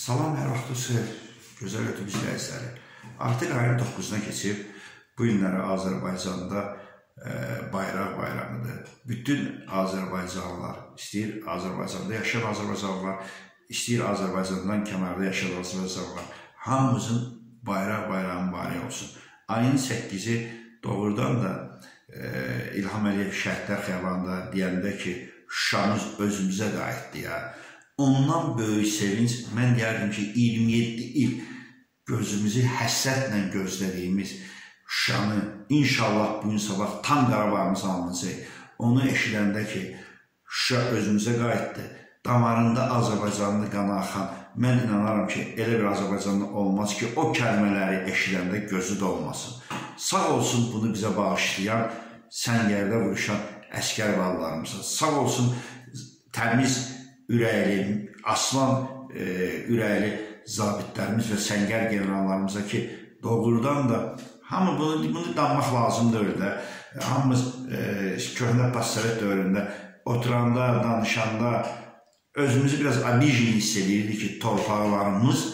Salam, hər vaxtınız xeyir. Gözəl ötüb izləyiciləri. Artıq ayın 9-una keçib bu günləri Azərbaycanda e, bayraq bayramıdır. Bütün Azərbaycanlılar, istəyir Azərbaycanda yaşayan Azərbaycanlılar, istəyir Azərbaycandan kənarda yaşayan Azərbaycanlılar, hamımızın bayraq bayramı mübarək olsun. Ayın 8-i doğrudan da e, İlham Əliyev şəhətlər xiyabanında deyəndə ki, Şuşamız özümüzə də aiddir ya. Ondan böyük sevinç mən deyərdim ki, 27 il gözümüzü həsrətlə gözlədiyimiz Şuşanı inşallah bu gün sabah tam Qarabağımıza alınacaq. Onu eşidəndə ki, Şuşa özümüzə qayıtdı. Damarında Azərbaycanlı qanı axan, mən inanaram ki, elə bir Azərbaycanlı olmaz ki, o kəlmələri eşidəndə gözü də olmasın. Sağ olsun bunu bizə bağışlayan, səngərdə vuruşan əskər vallarımıza. Sağ olsun təmiz ürəkli, aslan e, ürəkli zabitlərimiz və səngər generallarımıza ki, doğrudan da hamı bunu, bunu danmaq lazımdır da. Hamımız e, köhnə passovet dövründə oturanda, danışanda özümüzü biraz abijin hiss edirdik ki, torpaqlarımız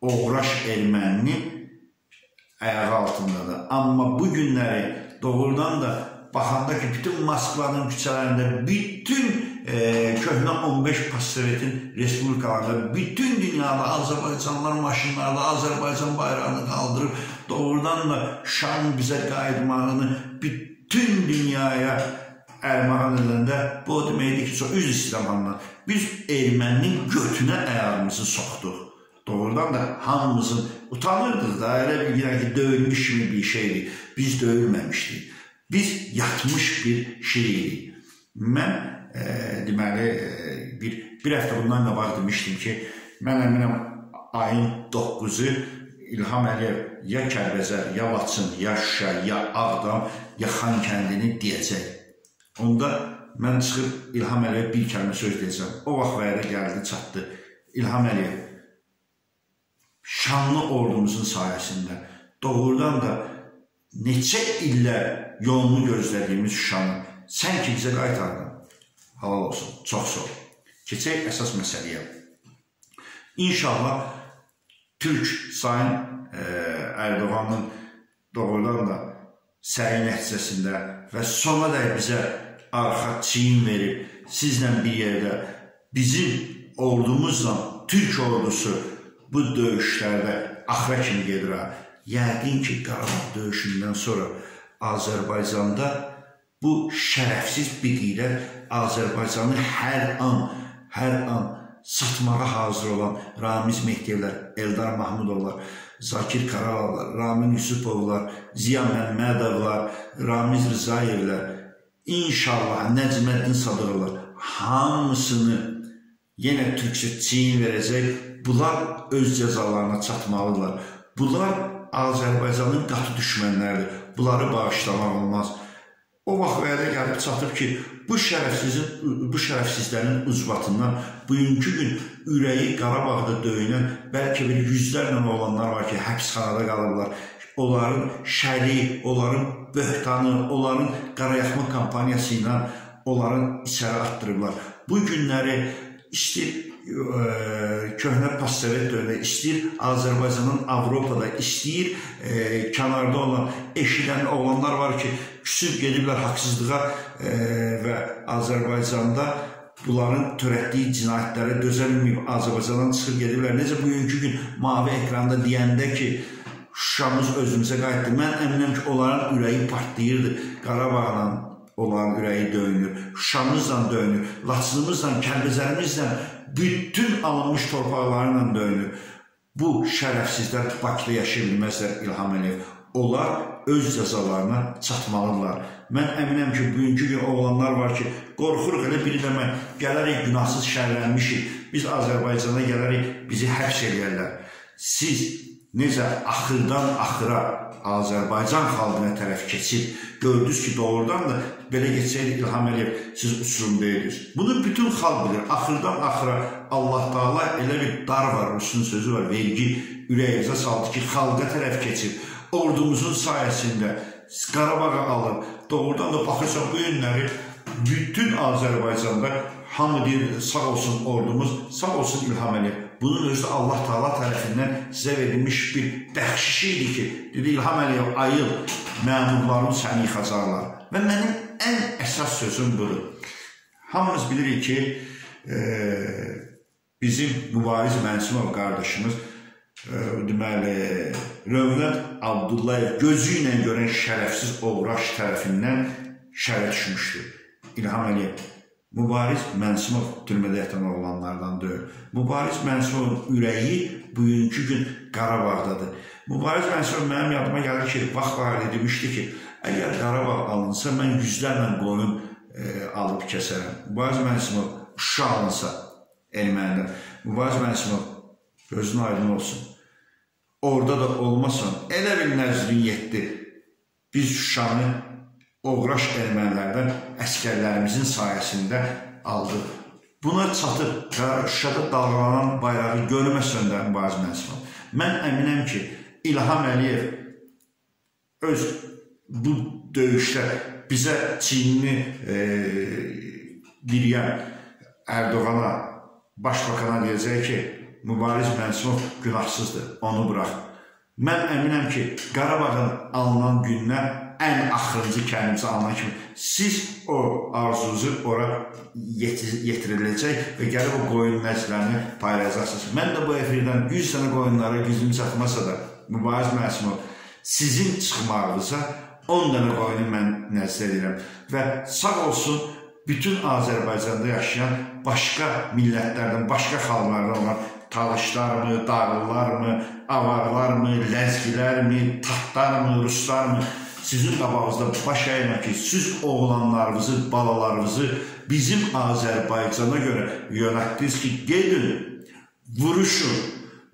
oğraş erməninin ayağı altındadır. Amma bu günləri doğrudan da baxanda ki, bütün Moskvanın küçələrində bütün e, köhnə 15 postsovetin respublikalarında bütün dünyada Azərbaycanlılar maşınlarda Azərbaycan bayrağını qaldırıb doğrudan da şan bizə qayıtmağını bütün dünyaya ərmağan edəndə bu o deməkdir ki, çox üz istəmandan biz erməninin götünə əyarımızı soxduq. Doğrudan da hamımızın utanırdıq da, elə bilirəm ki, döyülmüş kimi bir şeydir. Biz döyülməmişdik. Biz yatmış bir şeydik. Mən e, deməli e, bir bir həftə bundan qabaq demişdim ki, mən əminəm ayın 9-u İlham Əliyev ya Kərbəzər, ya Laçın, ya Şuşa, ya Ağdam, ya Xan kəndini deyəcək. Onda mən çıxıb İlham Əliyev bir kəlmə söz deyəcəm. O vaxt vədə gəldi, çatdı. İlham Əliyev şanlı ordumuzun sayəsində doğrudan da neçə illər yolunu gözlədiyimiz Şuşanı sən ki bizə qaytardın. Halal olsun. Çox sağ ol. Keçək əsas məsələyə. İnşallah Türk Sayın e, Ərdoğanın doğrudan da səyi nəticəsində və sona da bizə arxa çiyin verib, sizlə bir yerdə bizim ordumuzla Türk ordusu bu döyüşlərdə axıra kimi gedir. Yəqin ki, Qarabağ döyüşündən sonra Azərbaycanda bu şərəfsiz biqilər Azərbaycanı hər an, hər an satmağa hazır olan Ramiz Mehdiyevlər, Eldar Mahmudovlar, Zakir Karalovlar, Ramin Yusupovlar, Ziya Məmmədovlar, Ramiz Rızayevlər, inşallah Nəcməddin Sadıqovlar hamısını yenə türkçə çiyin verəcək. Bunlar öz cəzalarına çatmalıdırlar. Bunlar Azərbaycanın qatı düşmənləridir. Bunları bağışlamaq olmaz. O vaxt vədə gəlib çatıb ki, bu şərəfsizin bu şərəfsizlərin ucbatından bugünkü gün ürəyi Qarabağda döyünən bəlkə bir yüzlərlə olanlar var ki, həbsxanada qalıblar. Onların şəri, onların böhtanı, onların qarayaxma kampaniyası ilə onların içəri atdırıblar. Bu günləri istəyir köhnə postsovet dövrdə istəyir Azərbaycanın Avropada, istəyir e, kənarda olan eşidən oğlanlar var ki, küsüb gediblər haqsızlığa e, və Azərbaycanda bunların törətdiyi cinayətlərə dözə bilməyib Azərbaycandan çıxıb gediblər. Necə bugünkü gün mavi ekranda deyəndə ki, Şuşamız özümüzə qayıtdı. Mən əminəm ki, onların ürəyi partlayırdı. Qarabağla onların ürəyi döyünür. Şuşamızla döyünür. Laçınımızla, Kərbəzərimizlə bütün alınmış torpaqlarla döyünür. Bu şərəfsizlər Bakıda yaşaya bilməzlər İlham Əliyev. Onlar öz cəzalarına çatmalıdırlar. Mən əminəm ki, bugünkü gün oğlanlar var ki, qorxuruq elə bir dəmə gələrik günahsız şərlənmişik. Biz Azərbaycana gələrik, bizi həbs eləyərlər. Siz necə axırdan axıra Azərbaycan xalqına tərəf keçib, gördünüz ki, doğrudan da belə geçsəydi İlham Əliyev siz uçurumda edirsiniz. Bunu bütün xalq bilir. Axırdan axıra Allah Taala elə bir dar var, Rusun sözü var, vergi ürəyinizə saldı ki, xalqa tərəf keçib, ordumuzun sayəsində Qarabağa alıb, doğrudan da baxırsan bu günləri bütün Azərbaycanda hamı deyir, sağ olsun ordumuz, sağ olsun İlham Əliyev. Bunun özü Allah Taala tərəfindən sizə verilmiş bir bəxşiş idi ki, dedi İlham Əliyev ayıl, məmurlarım səni yıxacaqlar. Və mənim ən əsas sözüm budur. Hamımız bilirik ki, e, bizim Mübariz Mənsimov qardaşımız e, deməli Rövnət Abdullayev gözü ilə görən şərəfsiz oğraş tərəfindən şərə düşmüşdür. İlham Əliyev Mübariz Mənsimov türmədə yatan oğlanlardan deyil. Mübariz Mənsimovun ürəyi bugünkü gün Qarabağdadır. Mübariz Mənsimov mənim yadıma gəlir ki, vaxt var demişdi ki, əgər Qarabağ alınsa mən yüzlərlə qoyun e, alıb kəsərəm. Mübariz Mənsimov Şuşa alınsa ermənidən. Mübariz Mənsimov gözün aydın olsun. Orada da olmasan, elə bir nəzrin yetdi. Biz Şuşanı oğraş ermənilərdən əskərlərimizin sayəsində aldıq. Buna çatıb Şuşada dalğalanan bayrağı görməsən də Mübariz Mənsimov. Mən əminəm ki, İlham Əliyev öz bu döyüşdə bizə Çinini e, diriyən Ərdoğana, başbakana deyəcək ki, Mübariz Mənsimov günahsızdır, onu burax. Mən əminəm ki, Qarabağın alınan gündən ən axırıncı kəlməsi alınan kimi siz o arzunuzu ora yetiriləcək və gəlib o qoyun nəslərini paylayacaqsınız. Mən də bu efirdən 100 sənə qoyunlara gücüm çatmasa da, Mübariz Məsimov, sizin çıxmağınıza 10 dənə qoyunu mən nəzr edirəm və sağ olsun bütün Azərbaycanda yaşayan başqa millətlərdən, başqa xalqlardan olan talışlarmı, dağlılarmı, avarlarmı, ləzgilərmi, tatlarmı, ruslarmı sizin qabağınızda baş əymək ki, siz oğlanlarınızı, balalarınızı bizim Azərbaycana görə yönətdiniz ki, gedin, vuruşun,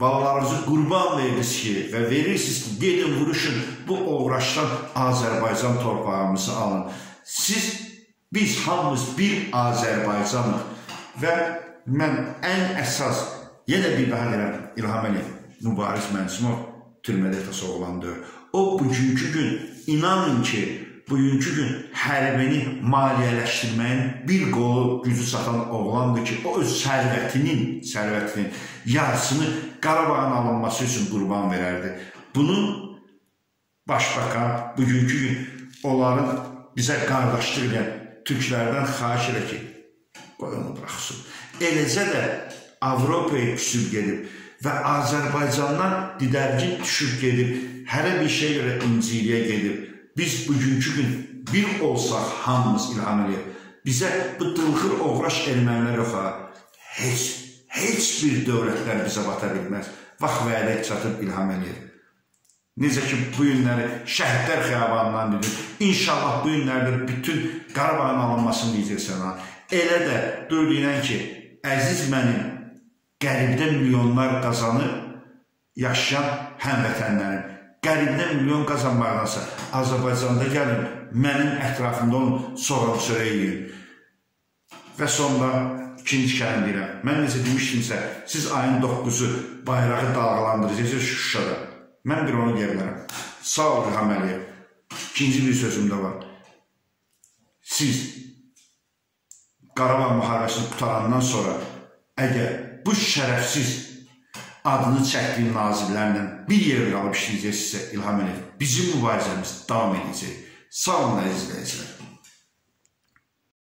balalarınızı qurban verirsiniz ki və verirsiniz ki, gedin, vuruşun, bu uğraşdan Azərbaycan torpağımızı alın. Siz Biz hamımız bir Azərbaycanıq və mən ən əsas, yenə bir daha deyirəm, İlham Əliyev, Mübariz Mənsimov türmədə etası oğlandır. O bugünkü gün, inanın ki, bugünkü gün hərbini maliyyələşdirməyin bir qolu gücü çatan oğlandır ki, o öz sərvətinin, sərvətinin yarısını Qarabağın alınması üçün qurban verərdi. Bunun başbakan bugünkü gün onların bizə qardaşlıq edən türklərdən xahiş elə ki, qoy onu buraxsın. Eləcə də Avropaya küsüb gedib və Azərbaycandan didərgin düşüb gedib, hərə bir şey görə inciliyə gedib. Biz bugünkü gün bir olsaq hamımız İlham Əliyev, bizə bu dılxır oğraş ermənilər yox ha, heç, heç bir dövlətlər bizə bata bilməz. Vaxt vədə çatıb İlham Əliyev. Necə ki, bu günləri şəhidlər xiyabanından dedim. İnşallah bu günlərdə bütün Qarabağın alınmasını deyəcəksən. Elə də dur deyilən ki, əziz mənim qəribdə milyonlar qazanır yaşayan həmvətənlərim. Qəribdə milyon qazanmaqdansa Azərbaycanda gəlin, mənim ətrafımda olun, soğan yiyin. Və sonra ikinci kələm deyirəm. Mən necə demişdimsə, siz ayın 9-u bayrağı dalğalandıracaqsınız Şuşada. Mən bir onu deyə bilərəm. Sağ ol İlham Əliyev. İkinci bir sözüm də var. Siz Qarabağ müharibəsini qutarandan sonra əgər bu şərəfsiz adını çəkdiyim nazirlərlə bir yerə qalıb işləyəcəksinizsə İlham Əliyev, bizim mübarizəmiz davam edəcək. Sağ olun əziz izləyicilər.